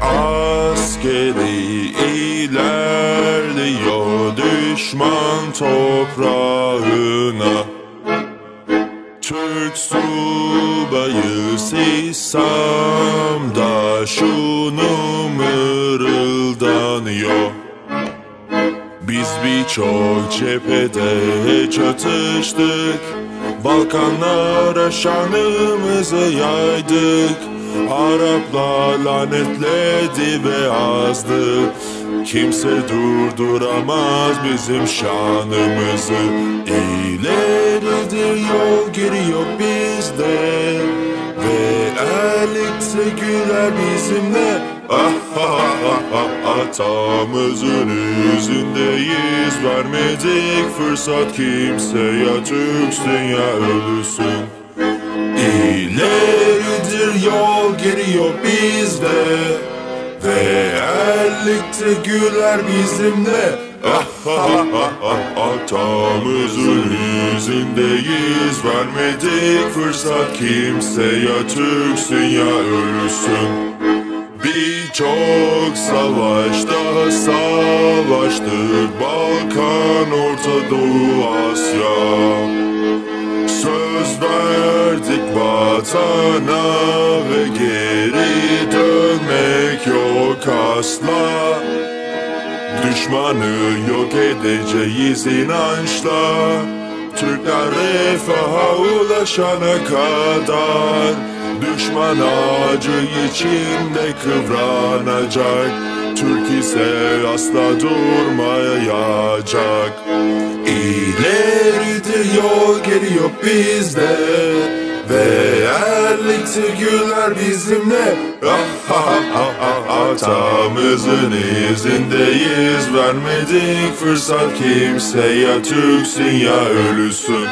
askeri ilerliyor düşman toprağına. Türk subayı sisam da şunu mırıldanıyor. Biz birçok cephede çatıştık. Balkanlara şanımızı yaydık. Araplar lanetledi ve azdı. Kimse durduramaz bizim şanımızı. İleridir yol geri yok bizde. Ve erlikse güler bizimle. Ah ah ah ah atamızın yüzündeyiz Vermedik fırsat. Kimseye Türksün ya ölüsün. İleridir yol geri yok bizde. Ve erlikte güler bizimle. Ah atamızın yüzündeyiz Vermedik fırsat. Kimseye Türksün ya ölüsün. Birçok savaşta savaştık. Balkan, Orta Doğu, Asya. Söz verdik vatana ve geri dönmek yok asla. Düşmanı yok edeceğiz inançla. Türkler refaha ulaşana kadar Düşman acı içinde kıvranacak. Türk ise asla durmayacak. İleridir yol geri yok bizde Ve erlikte güler bizimle. Ah, ah, ah, ah, Atamızın izindeyiz. Vermedik fırsat kimseye. Türksün ya ölüsün